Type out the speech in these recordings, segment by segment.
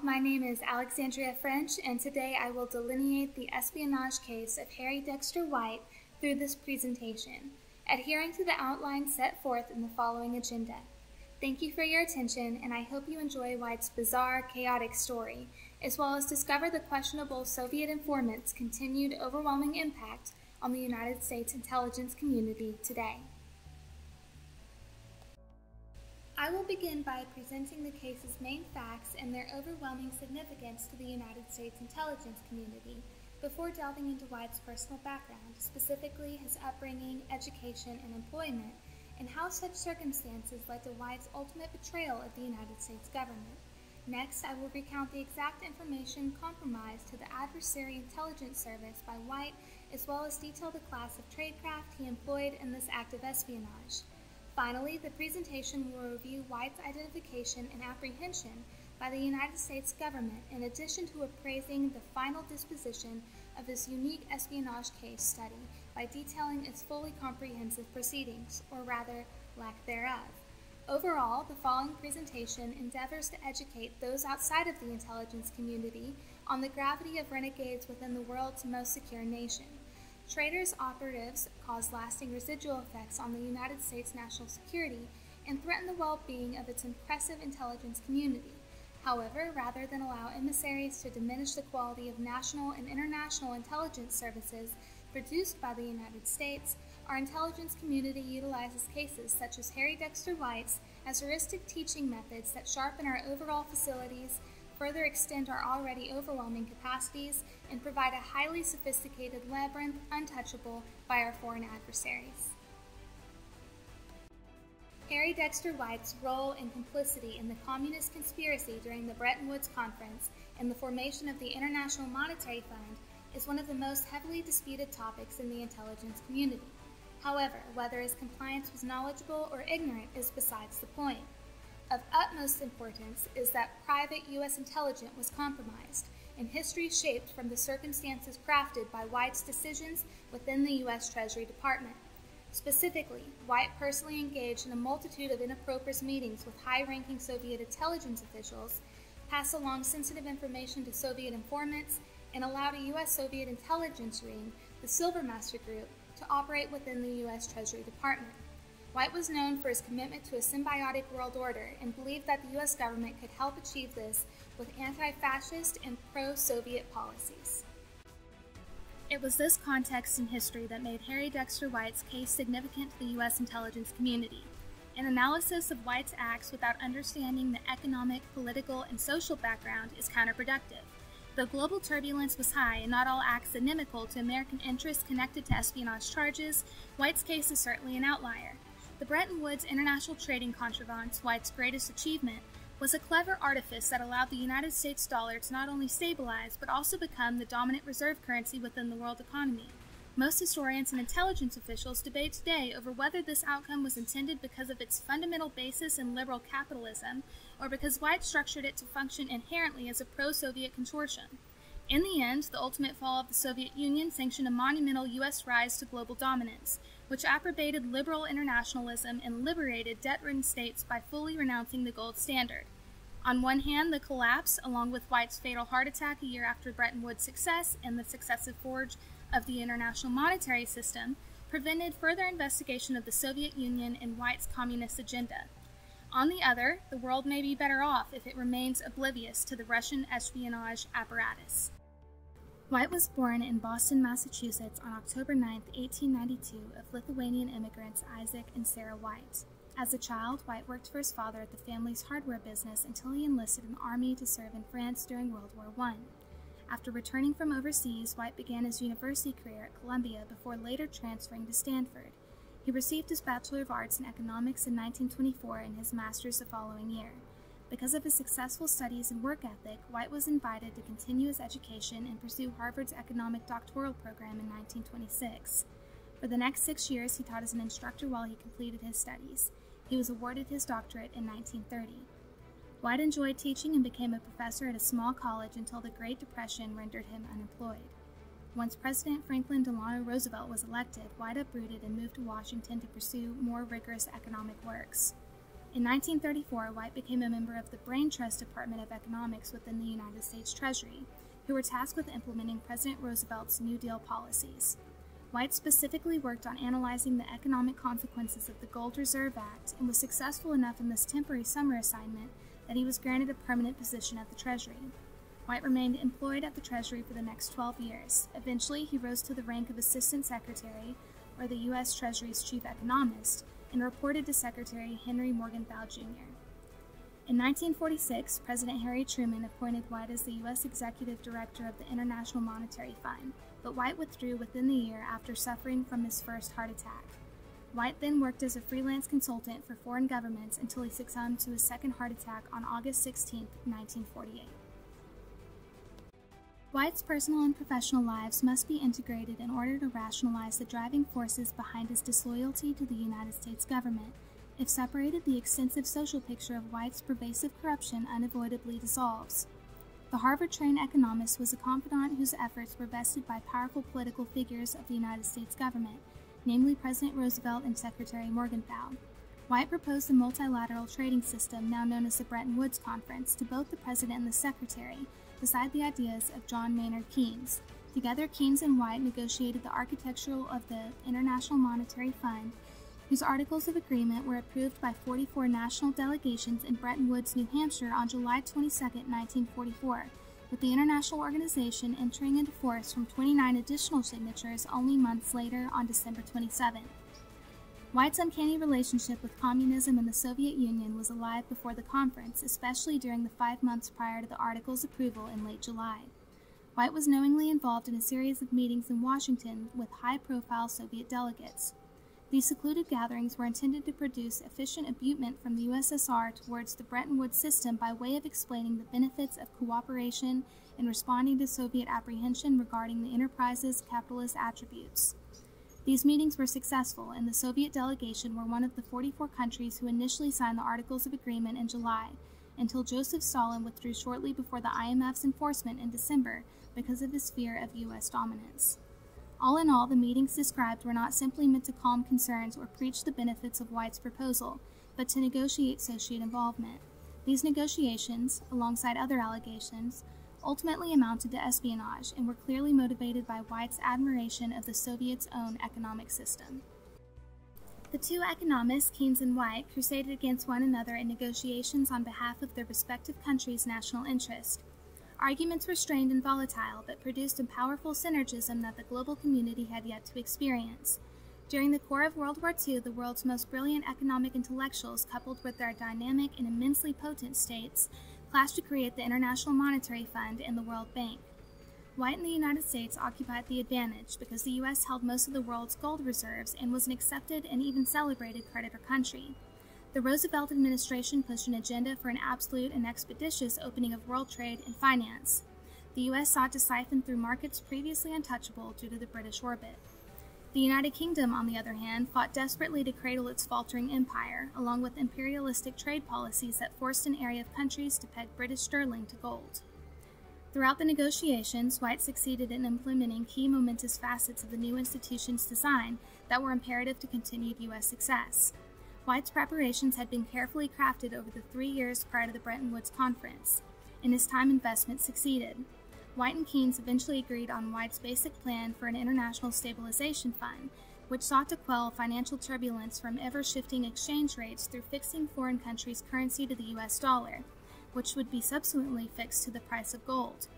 my name is Alexandria French, and today I will delineate the espionage case of Harry Dexter White through this presentation, adhering to the outline set forth in the following agenda. Thank you for your attention, and I hope you enjoy White's bizarre, chaotic story, as well as discover the questionable Soviet informant's continued overwhelming impact on the United States intelligence community today. I will begin by presenting the case's main facts and their overwhelming significance to the United States intelligence community before delving into White's personal background, specifically his upbringing, education, and employment, and how such circumstances led to White's ultimate betrayal of the United States government. Next, I will recount the exact information compromised to the adversary intelligence service by White, as well as detail the class of tradecraft he employed in this act of espionage. Finally, the presentation will review White's identification and apprehension by the United States government, in addition to appraising the final disposition of this unique espionage case study by detailing its fully comprehensive proceedings, or rather, lack thereof. Overall, the following presentation endeavors to educate those outside of the intelligence community on the gravity of renegades within the world's most secure nation. Traitors operatives cause lasting residual effects on the United States national security and threaten the well being of its impressive intelligence community. However, rather than allow emissaries to diminish the quality of national and international intelligence services produced by the United States, our intelligence community utilizes cases such as Harry Dexter White's as heuristic teaching methods that sharpen our overall facilities, further extend our already overwhelming capacities, and provide a highly sophisticated labyrinth untouchable by our foreign adversaries. Harry Dexter White's role and complicity in the communist conspiracy during the Bretton Woods Conference and the formation of the International Monetary Fund is one of the most heavily disputed topics in the intelligence community. However, whether his compliance was knowledgeable or ignorant is besides the point. Of utmost importance is that private U.S. intelligence was compromised, and history shaped from the circumstances crafted by White's decisions within the U.S. Treasury Department. Specifically, White personally engaged in a multitude of inappropriate meetings with high ranking Soviet intelligence officials, passed along sensitive information to Soviet informants, and allowed a U.S. Soviet intelligence ring, the Silvermaster Group, to operate within the U.S. Treasury Department. White was known for his commitment to a symbiotic world order and believed that the U.S. government could help achieve this with anti fascist and pro Soviet policies. It was this context in history that made Harry Dexter White's case significant to the U.S. intelligence community. An analysis of White's acts without understanding the economic, political, and social background is counterproductive. Though global turbulence was high and not all acts inimical to American interests connected to espionage charges, White's case is certainly an outlier. The Bretton Woods international trading contrivance, White's greatest achievement, was a clever artifice that allowed the United States dollar to not only stabilize but also become the dominant reserve currency within the world economy. Most historians and intelligence officials debate today over whether this outcome was intended because of its fundamental basis in liberal capitalism or because White structured it to function inherently as a pro Soviet consortium. In the end, the ultimate fall of the Soviet Union sanctioned a monumental U.S. rise to global dominance, which approbated liberal internationalism and liberated debt ridden states by fully renouncing the gold standard. On one hand, the collapse, along with White's fatal heart attack a year after Bretton Woods' success and the successive forge of the international monetary system, prevented further investigation of the Soviet Union and White's communist agenda. On the other, the world may be better off if it remains oblivious to the Russian espionage apparatus. White was born in Boston, Massachusetts on October 9, 1892, of Lithuanian immigrants Isaac and Sarah White. As a child, White worked for his father at the family's hardware business until he enlisted in the army to serve in France during World War I. After returning from overseas, White began his university career at Columbia before later transferring to Stanford. He received his Bachelor of Arts in Economics in 1924 and his Master's the following year. Because of his successful studies and work ethic, White was invited to continue his education and pursue Harvard's economic doctoral program in 1926. For the next six years, he taught as an instructor while he completed his studies. He was awarded his doctorate in 1930. White enjoyed teaching and became a professor at a small college until the Great Depression rendered him unemployed. Once President Franklin Delano Roosevelt was elected, White uprooted and moved to Washington to pursue more rigorous economic works. In 1934, White became a member of the Brain Trust Department of Economics within the United States Treasury, who were tasked with implementing President Roosevelt's New Deal policies. White specifically worked on analyzing the economic consequences of the Gold Reserve Act and was successful enough in this temporary summer assignment that he was granted a permanent position at the Treasury. White remained employed at the Treasury for the next 12 years. Eventually, he rose to the rank of Assistant Secretary, or the U.S. Treasury's chief economist, and reported to Secretary Henry Morgenthau Jr. In 1946, President Harry Truman appointed White as the U.S. Executive Director of the International Monetary Fund, but White withdrew within the year after suffering from his first heart attack. White then worked as a freelance consultant for foreign governments until he succumbed to his second heart attack on August 16, 1948. White's personal and professional lives must be integrated in order to rationalize the driving forces behind his disloyalty to the United States government. If separated, the extensive social picture of White's pervasive corruption unavoidably dissolves. The Harvard trained economist was a confidant whose efforts were vested by powerful political figures of the United States government, namely President Roosevelt and Secretary Morgenthau. White proposed the multilateral trading system, now known as the Bretton Woods Conference, to both the President and the Secretary beside the ideas of John Maynard Keynes. Together, Keynes and White negotiated the architecture of the International Monetary Fund, whose articles of agreement were approved by 44 national delegations in Bretton Woods, New Hampshire on July 22, 1944, with the international organization entering into force from 29 additional signatures only months later on December 27. White's uncanny relationship with communism and the Soviet Union was alive before the conference, especially during the five months prior to the article's approval in late July. White was knowingly involved in a series of meetings in Washington with high profile Soviet delegates. These secluded gatherings were intended to produce efficient abutment from the USSR towards the Bretton Woods system by way of explaining the benefits of cooperation in responding to Soviet apprehension regarding the enterprise's capitalist attributes. These meetings were successful, and the Soviet delegation were one of the 44 countries who initially signed the Articles of Agreement in July, until Joseph Stalin withdrew shortly before the IMF's enforcement in December because of his fear of U.S. dominance. All in all, the meetings described were not simply meant to calm concerns or preach the benefits of White's proposal, but to negotiate Soviet involvement. These negotiations, alongside other allegations, ultimately amounted to espionage and were clearly motivated by White's admiration of the Soviets' own economic system. The two economists, Keynes and White, crusaded against one another in negotiations on behalf of their respective countries' national interest. Arguments were strained and volatile, but produced a powerful synergism that the global community had yet to experience. During the core of World War II, the world's most brilliant economic intellectuals, coupled with their dynamic and immensely potent states, clashed to create the International Monetary Fund and the World Bank. White and the United States occupied the advantage because the U.S. held most of the world's gold reserves and was an accepted and even celebrated creditor country. The Roosevelt administration pushed an agenda for an absolute and expeditious opening of world trade and finance. The U.S. sought to siphon through markets previously untouchable due to the British orbit. The United Kingdom, on the other hand, fought desperately to cradle its faltering empire, along with imperialistic trade policies that forced an area of countries to peg British sterling to gold. Throughout the negotiations, White succeeded in implementing key momentous facets of the new institution's design that were imperative to continued U.S. success. White's preparations had been carefully crafted over the three years prior to the Bretton Woods Conference, and his time investment succeeded. White and Keynes eventually agreed on White's basic plan for an international stabilization fund, which sought to quell financial turbulence from ever shifting exchange rates through fixing foreign countries' currency to the US dollar, which would be subsequently fixed to the price of gold.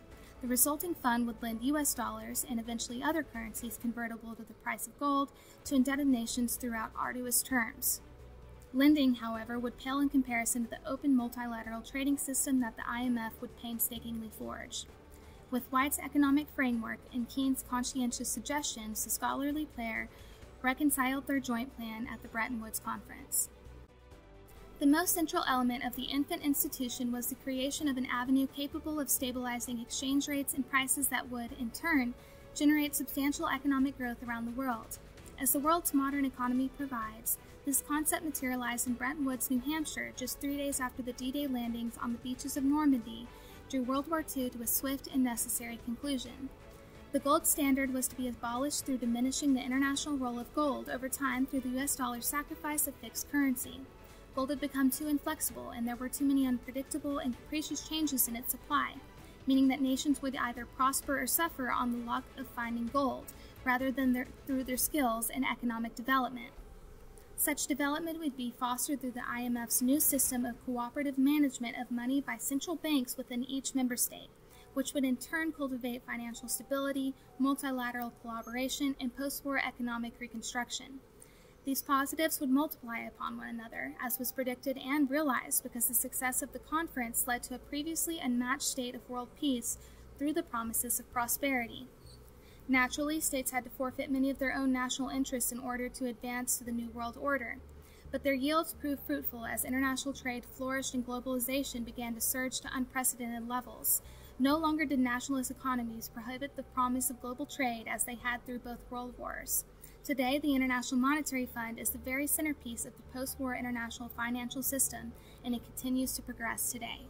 The resulting fund would lend US dollars and eventually other currencies convertible to the price of gold to indebted nations throughout arduous terms. Lending, however, would pale in comparison to the open multilateral trading system that the IMF would painstakingly forge. With White's economic framework and Keynes' conscientious suggestions, the scholarly pair reconciled their joint plan at the Bretton Woods Conference. The most central element of the infant institution was the creation of an avenue capable of stabilizing exchange rates and prices that would, in turn, generate substantial economic growth around the world. As the world's modern economy provides, this concept materialized in Bretton Woods, New Hampshire, just three days after the D Day landings on the beaches of Normandy drew World War II to a swift and necessary conclusion. The gold standard was to be abolished through diminishing the international role of gold over time through the US dollar's sacrifice of fixed currency. Gold had become too inflexible, and there were too many unpredictable and capricious changes in its supply, meaning that nations would either prosper or suffer on the luck of finding gold, rather than their, through their skills and economic development. Such development would be fostered through the IMF's new system of cooperative management of money by central banks within each member state, which would in turn cultivate financial stability, multilateral collaboration, and post war economic reconstruction. These positives would multiply upon one another, as was predicted and realized because the success of the conference led to a previously unmatched state of world peace through the promises of prosperity. Naturally, states had to forfeit many of their own national interests in order to advance to the New World Order. But their yields proved fruitful as international trade flourished and globalization began to surge to unprecedented levels. No longer did nationalist economies prohibit the promise of global trade as they had through both world wars. Today, the International Monetary Fund is the very centerpiece of the post war international financial system, and it continues to progress today.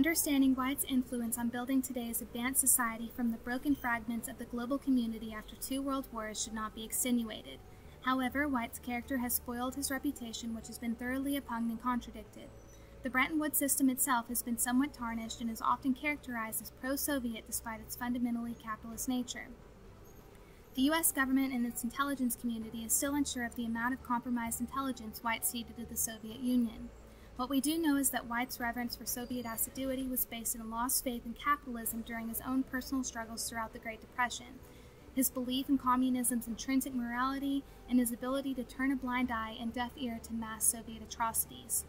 Understanding White's influence on building today's advanced society from the broken fragments of the global community after two world wars should not be extenuated. However, White's character has spoiled his reputation, which has been thoroughly oppugned and contradicted. The Bretton Woods system itself has been somewhat tarnished and is often characterized as pro Soviet despite its fundamentally capitalist nature. The U.S. government and its intelligence community is still unsure of the amount of compromised intelligence White ceded to the Soviet Union. What we do know is that White's reverence for Soviet assiduity was based in a lost faith in capitalism during his own personal struggles throughout the Great Depression, his belief in communism's intrinsic morality, and his ability to turn a blind eye and deaf ear to mass Soviet atrocities.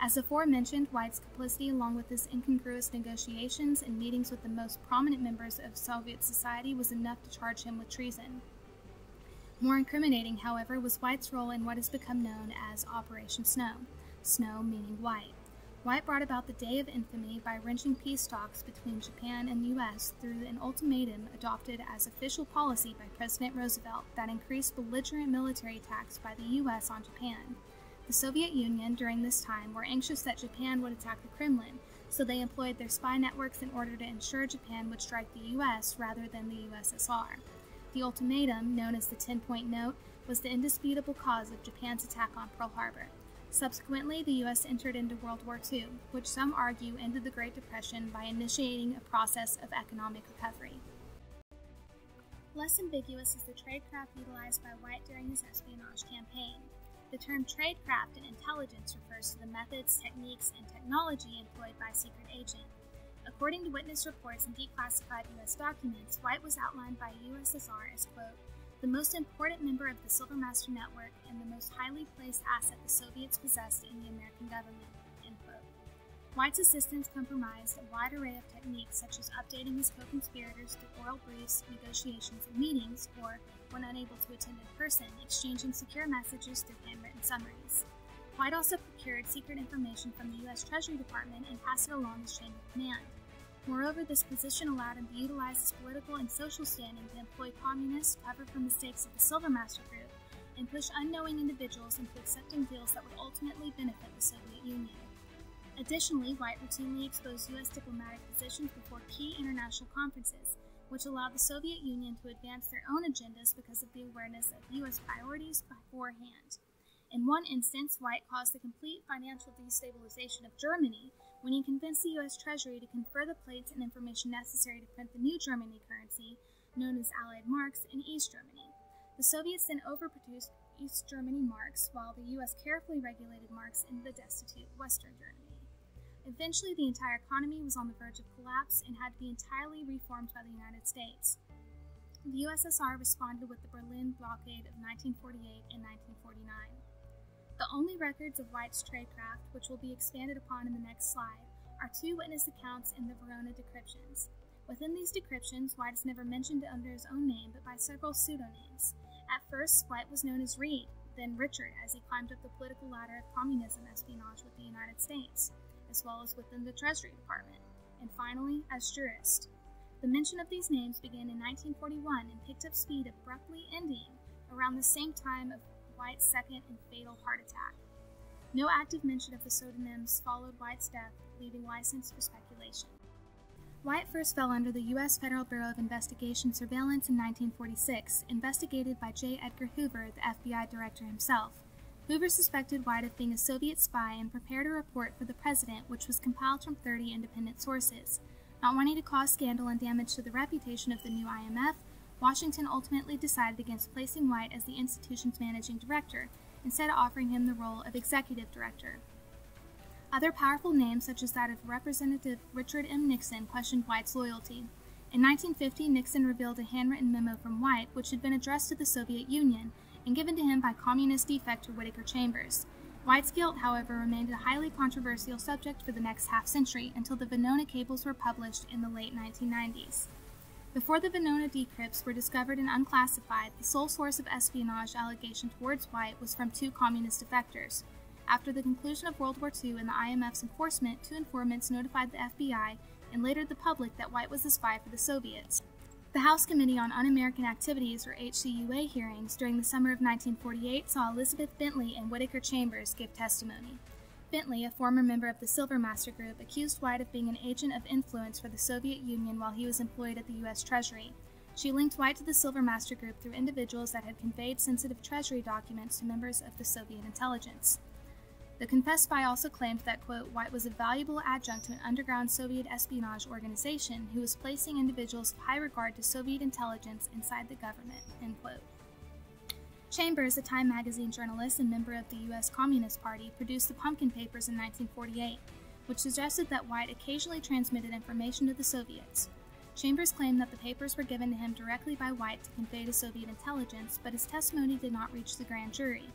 As aforementioned, White's complicity, along with his incongruous negotiations and meetings with the most prominent members of Soviet society, was enough to charge him with treason. More incriminating, however, was White's role in what has become known as Operation Snow snow meaning white. White brought about the day of infamy by wrenching peace talks between Japan and the U.S. through an ultimatum adopted as official policy by President Roosevelt that increased belligerent military attacks by the U.S. on Japan. The Soviet Union during this time were anxious that Japan would attack the Kremlin, so they employed their spy networks in order to ensure Japan would strike the U.S. rather than the USSR. The ultimatum, known as the 10 point note, was the indisputable cause of Japan's attack on Pearl Harbor. Subsequently, the U.S. entered into World War II, which some argue ended the Great Depression by initiating a process of economic recovery. Less ambiguous is the tradecraft utilized by White during his espionage campaign. The term tradecraft and intelligence refers to the methods, techniques, and technology employed by a secret agent. According to witness reports and declassified U.S. documents, White was outlined by USSR as, quote, the most important member of the Silvermaster network and the most highly placed asset the Soviets possessed in the American government. White's assistants compromised a wide array of techniques such as updating his co-conspirators through oral briefs, negotiations, and meetings, or, when unable to attend in person, exchanging secure messages through handwritten summaries. White also procured secret information from the U.S. Treasury Department and passed it along his chain of command. Moreover, this position allowed him to utilize his political and social standing to employ communists, cover for mistakes of the Silvermaster Group, and push unknowing individuals into accepting deals that would ultimately benefit the Soviet Union. Additionally, White routinely exposed U.S. diplomatic positions before key international conferences, which allowed the Soviet Union to advance their own agendas because of the awareness of U.S. priorities beforehand. In one instance, White caused the complete financial destabilization of Germany when he convinced the U.S. Treasury to confer the plates and information necessary to print the new Germany currency, known as Allied marks, in East Germany. The Soviets then overproduced East Germany marks, while the U.S. carefully regulated marks in the destitute Western Germany. Eventually, the entire economy was on the verge of collapse and had to be entirely reformed by the United States. The USSR responded with the Berlin blockade of 1948 and 1949. The only records of White's tradecraft, which will be expanded upon in the next slide, are two witness accounts in the Venona decryptions. Within these decryptions, White is never mentioned under his own name, but by several pseudonyms. At first, White was known as Reed, then Richard, as he climbed up the political ladder of communism espionage with the United States, as well as within the Treasury Department, and finally as jurist. The mention of these names began in 1941 and picked up speed, abruptly ending around the same time of White's second and fatal heart attack. No active mention of the pseudonyms followed White's death, leaving license for speculation. White first fell under the U.S. Federal Bureau of Investigation surveillance in 1946, investigated by J. Edgar Hoover, the FBI director himself. Hoover suspected White of being a Soviet spy and prepared a report for the president, which was compiled from 30 independent sources. Not wanting to cause scandal and damage to the reputation of the new IMF, Washington ultimately decided against placing White as the institution's managing director, instead offering him the role of executive director. Other powerful names, such as that of Representative Richard M. Nixon, questioned White's loyalty. In 1950, Nixon revealed a handwritten memo from White, which had been addressed to the Soviet Union and given to him by communist defector Whittaker Chambers. White's guilt, however, remained a highly controversial subject for the next half century until the Venona cables were published in the late 1990s. Before the Venona decrypts were discovered and unclassified, the sole source of espionage allegation towards White was from two communist defectors. After the conclusion of World War II and the IMF's enforcement, two informants notified the FBI and later the public that White was a spy for the Soviets. The House Committee on Un American Activities, or HCUA, hearings during the summer of 1948 saw Elizabeth Bentley and Whittaker Chambers give testimony. Bentley, a former member of the Silvermaster Group, accused White of being an agent of influence for the Soviet Union while he was employed at the U.S. Treasury. She linked White to the Silvermaster Group through individuals that had conveyed sensitive Treasury documents to members of the Soviet intelligence. The confessed spy also claimed that, quote, White was a valuable adjunct to an underground Soviet espionage organization who was placing individuals of high regard to Soviet intelligence inside the government, end quote. Chambers, a Time magazine journalist and member of the U.S. Communist Party, produced the Pumpkin Papers in 1948, which suggested that White occasionally transmitted information to the Soviets. Chambers claimed that the papers were given to him directly by White to convey to Soviet intelligence, but his testimony did not reach the grand jury.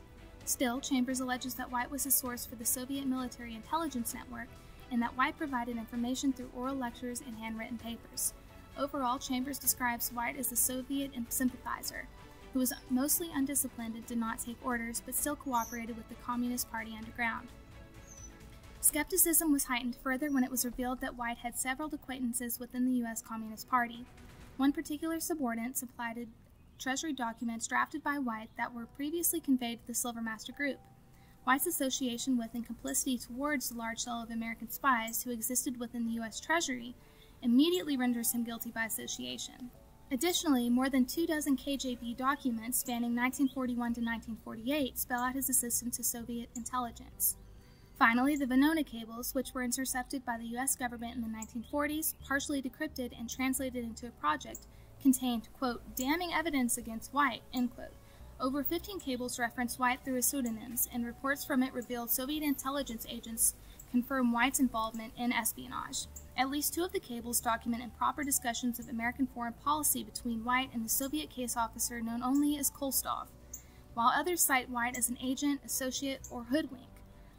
Still, Chambers alleges that White was a source for the Soviet military intelligence network and that White provided information through oral lectures and handwritten papers. Overall, Chambers describes White as a Soviet sympathizer who was mostly undisciplined and did not take orders but still cooperated with the Communist Party underground. Skepticism was heightened further when it was revealed that White had several acquaintances within the U.S. Communist Party. One particular subordinate supplied Treasury documents drafted by White that were previously conveyed to the Silvermaster Group. White's association with and complicity towards the large cell of American spies who existed within the U.S. Treasury immediately renders him guilty by association. Additionally, more than two dozen KGB documents spanning 1941 to 1948 spell out his assistance to Soviet intelligence. Finally, the Venona cables, which were intercepted by the U.S. government in the 1940s, partially decrypted and translated into a project contained, quote, damning evidence against White, end quote. Over 15 cables reference White through his pseudonyms, and reports from it revealed Soviet intelligence agents confirm White's involvement in espionage. At least two of the cables document improper discussions of American foreign policy between White and the Soviet case officer known only as Koltsov, while others cite White as an agent, associate, or hoodwink.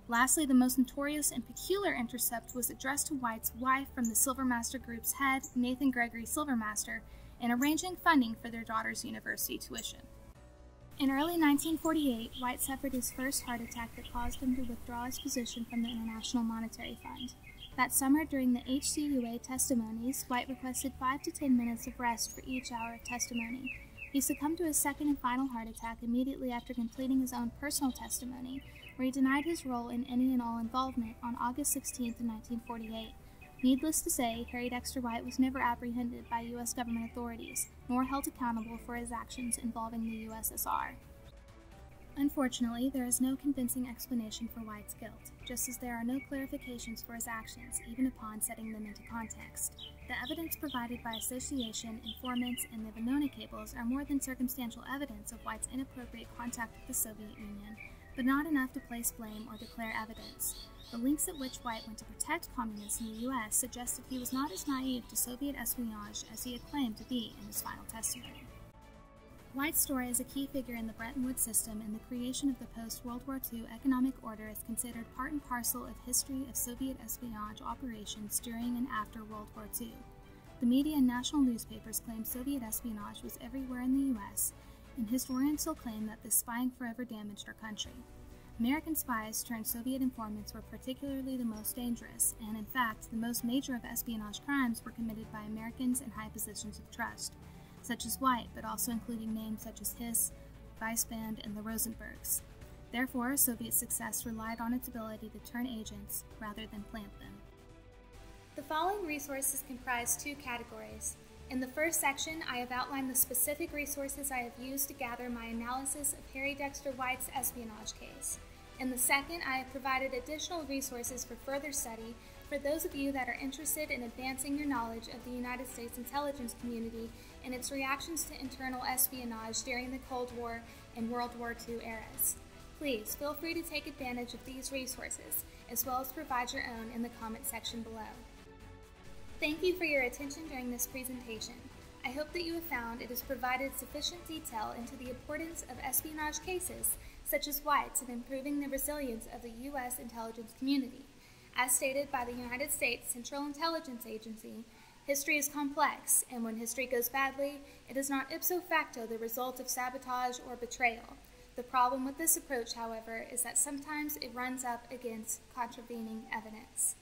Lastly, the most notorious and peculiar intercept was addressed to White's wife from the Silvermaster Group's head, Nathan Gregory Silvermaster, in arranging funding for their daughter's university tuition. In early 1948, White suffered his first heart attack that caused him to withdraw his position from the International Monetary Fund. That summer, during the HCUA testimonies, White requested 5 to 10 minutes of rest for each hour of testimony. He succumbed to his second and final heart attack immediately after completing his own personal testimony, where he denied his role in any and all involvement on August 16, 1948. Needless to say, Harry Dexter White was never apprehended by U.S. government authorities, nor held accountable for his actions involving the USSR. Unfortunately, there is no convincing explanation for White's guilt, just as there are no clarifications for his actions, even upon setting them into context. The evidence provided by association, informants, and the Venona cables are more than circumstantial evidence of White's inappropriate contact with the Soviet Union, but not enough to place blame or declare evidence. The links at which White went to protect communists in the U.S. suggested he was not as naive to Soviet espionage as he had claimed to be in his final testimony. White's story as a key figure in the Bretton Woods system and the creation of the post World War II economic order is considered part and parcel of history of Soviet espionage operations during and after World War II. The media and national newspapers claimed Soviet espionage was everywhere in the U.S., and historians still claim that this spying forever damaged our country. American spies turned Soviet informants were particularly the most dangerous, and in fact, the most major of espionage crimes were committed by Americans in high positions of trust, such as White, but also including names such as Hiss, Weisband, and the Rosenbergs. Therefore, Soviet success relied on its ability to turn agents rather than plant them. The following resources comprise two categories In the first section, I have outlined the specific resources I have used to gather my analysis of Harry Dexter White's espionage case. In the second, I have provided additional resources for further study for those of you that are interested in advancing your knowledge of the United States intelligence community and its reactions to internal espionage during the Cold War and World War II eras. Please feel free to take advantage of these resources, as well as provide your own in the comment section below. Thank you for your attention during this presentation. I hope that you have found it has provided sufficient detail into the importance of espionage cases, such as White's, in improving the resilience of the U.S. intelligence community. As stated by the United States Central Intelligence Agency, history is complex, and when history goes badly, it is not ipso facto the result of sabotage or betrayal. The problem with this approach, however, is that sometimes it runs up against contravening evidence.